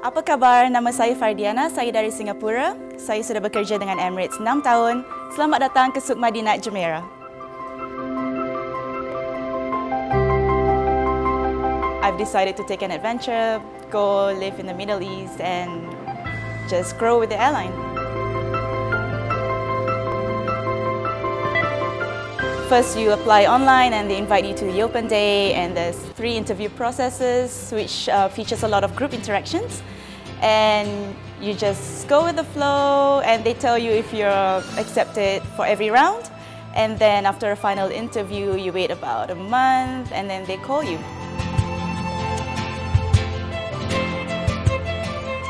khabar? Nama saya Fardiana, saya dari Singapura. Saya sudah bekerja dengan Emirates 6 tahun. Selamat datang ke Suk Madinat Jumeirah. I've decided to take an adventure, go live in the Middle East and just grow with the airline. First, you apply online and they invite you to the open day and there's three interview processes which uh, features a lot of group interactions. And you just go with the flow and they tell you if you're accepted for every round. And then after a final interview you wait about a month and then they call you.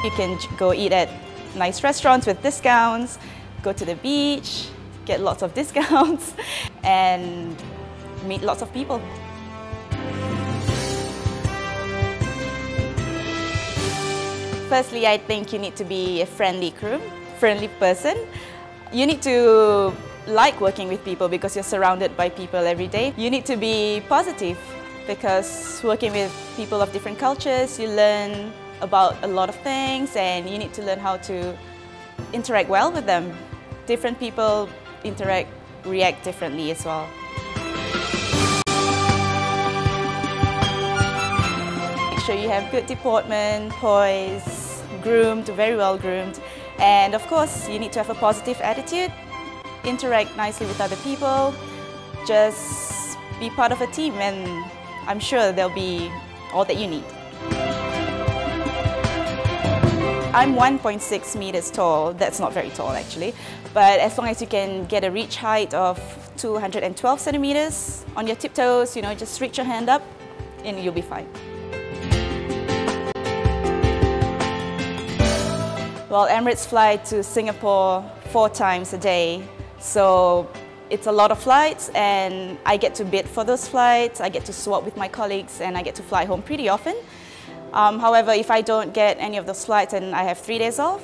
You can go eat at nice restaurants with discounts, go to the beach, get lots of discounts and meet lots of people. Firstly, I think you need to be a friendly crew, friendly person. You need to like working with people because you're surrounded by people every day. You need to be positive because working with people of different cultures, you learn about a lot of things and you need to learn how to interact well with them. Different people interact, react differently as well. Make sure you have good deportment, poise, groomed, very well groomed. And of course, you need to have a positive attitude, interact nicely with other people, just be part of a team and I'm sure there'll be all that you need. I'm 1.6 meters tall. That's not very tall actually. But as long as you can get a reach height of 212 centimeters on your tiptoes, you know, just reach your hand up and you'll be fine. Well, Emirates fly to Singapore four times a day. So it's a lot of flights and I get to bid for those flights. I get to swap with my colleagues and I get to fly home pretty often. Um, however, if I don't get any of those flights and I have three days off,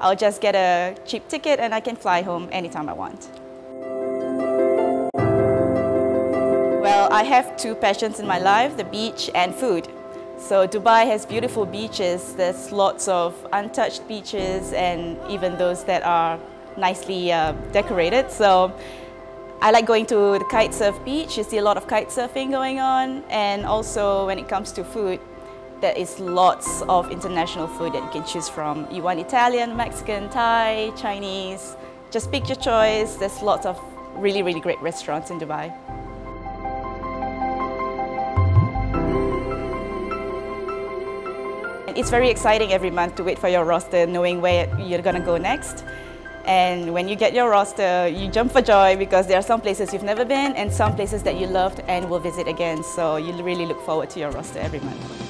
I'll just get a cheap ticket and I can fly home anytime I want. Well, I have two passions in my life, the beach and food. So Dubai has beautiful beaches. There's lots of untouched beaches and even those that are nicely uh, decorated. So I like going to the kite surf beach. You see a lot of kite surfing going on. And also when it comes to food, there is lots of international food that you can choose from. You want Italian, Mexican, Thai, Chinese, just pick your choice. There's lots of really, really great restaurants in Dubai. It's very exciting every month to wait for your roster, knowing where you're to go next. And when you get your roster, you jump for joy because there are some places you've never been and some places that you loved and will visit again. So you really look forward to your roster every month.